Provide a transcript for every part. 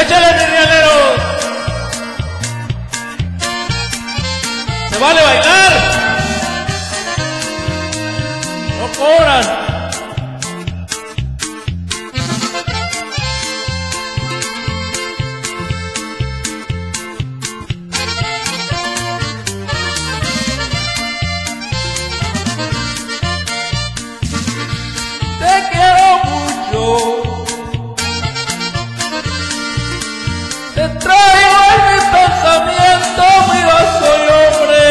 ¡Échale, mi rialero! ¡Se vale bailar! ¡No cobran! Traigo en mi pensamiento, mira, soy hombre.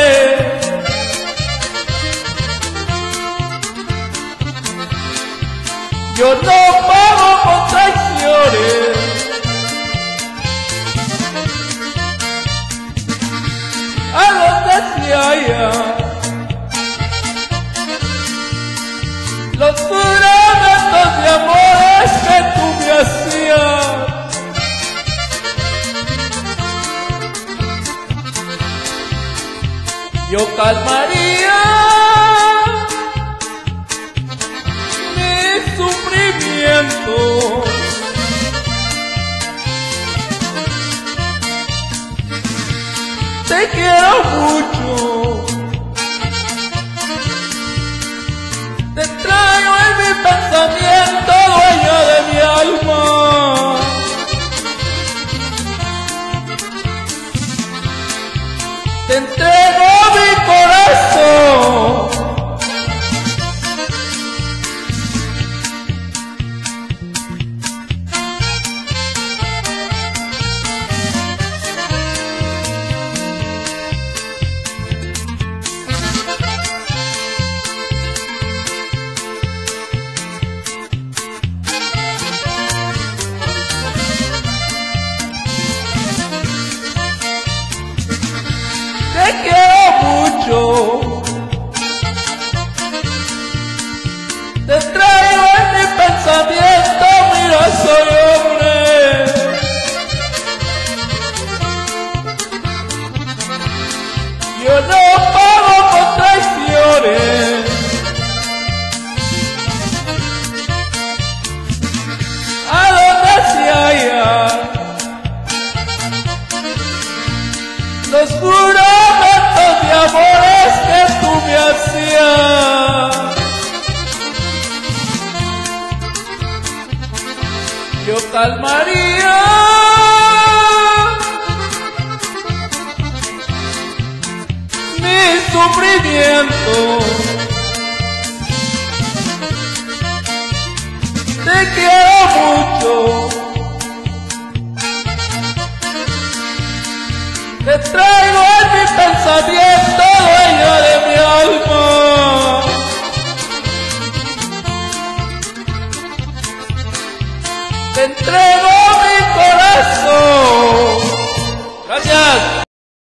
Yo no pago con traiciones. A donde se haya. los juramentos Yo calmaría mi sufrimiento. Te quiero mucho. Te traigo en mi pensamiento, dueño de mi alma. Te entrego mucho. Yo calmaría mi sufrimiento. Te quiero mucho. Te traigo en mi pensamiento, te entrego mi corazón.